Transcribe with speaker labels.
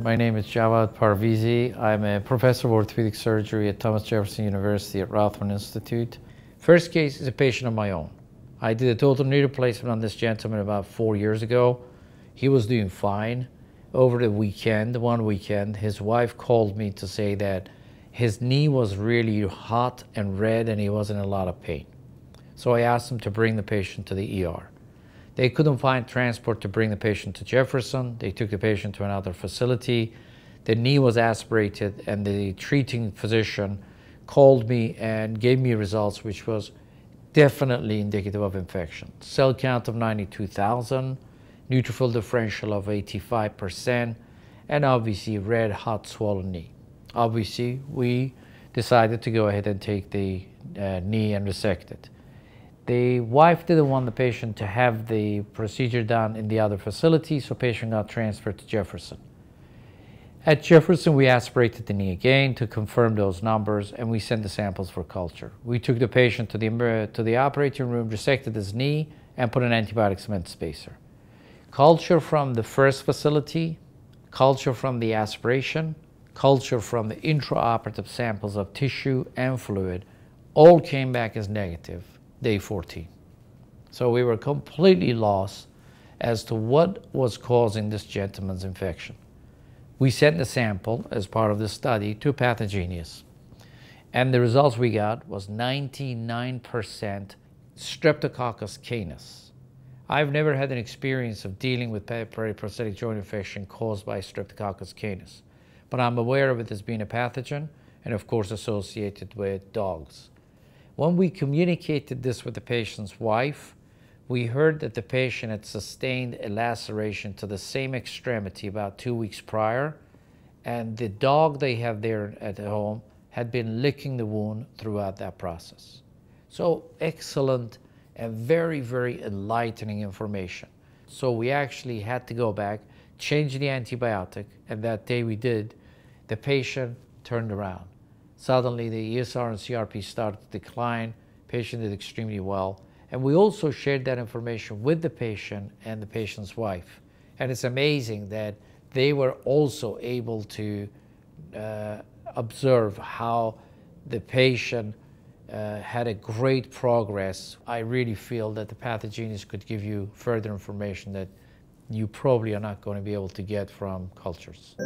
Speaker 1: My name is Javad Parvizi. I'm a professor of orthopedic surgery at Thomas Jefferson University at Rothman Institute. First case is a patient of my own. I did a total knee replacement on this gentleman about four years ago. He was doing fine. Over the weekend, one weekend, his wife called me to say that his knee was really hot and red and he was in a lot of pain. So I asked him to bring the patient to the ER. They couldn't find transport to bring the patient to Jefferson. They took the patient to another facility. The knee was aspirated and the treating physician called me and gave me results which was definitely indicative of infection. Cell count of 92,000, neutrophil differential of 85%, and obviously red hot swollen knee. Obviously, we decided to go ahead and take the uh, knee and resect it. The wife didn't want the patient to have the procedure done in the other facility, so patient got transferred to Jefferson. At Jefferson, we aspirated the knee again to confirm those numbers, and we sent the samples for culture. We took the patient to the, to the operating room, resected his knee, and put an antibiotic cement spacer. Culture from the first facility, culture from the aspiration, culture from the intraoperative samples of tissue and fluid all came back as negative day 14. So we were completely lost as to what was causing this gentleman's infection. We sent the sample as part of the study to Pathogenius. And the results we got was 99% Streptococcus canis. I've never had an experience of dealing with periprosthetic joint infection caused by Streptococcus canis, but I'm aware of it as being a pathogen and of course associated with dogs. When we communicated this with the patient's wife, we heard that the patient had sustained a laceration to the same extremity about two weeks prior, and the dog they have there at home had been licking the wound throughout that process. So excellent and very, very enlightening information. So we actually had to go back, change the antibiotic, and that day we did, the patient turned around. Suddenly the ESR and CRP started to decline. Patient did extremely well. And we also shared that information with the patient and the patient's wife. And it's amazing that they were also able to uh, observe how the patient uh, had a great progress. I really feel that the Pathogenius could give you further information that you probably are not going to be able to get from cultures.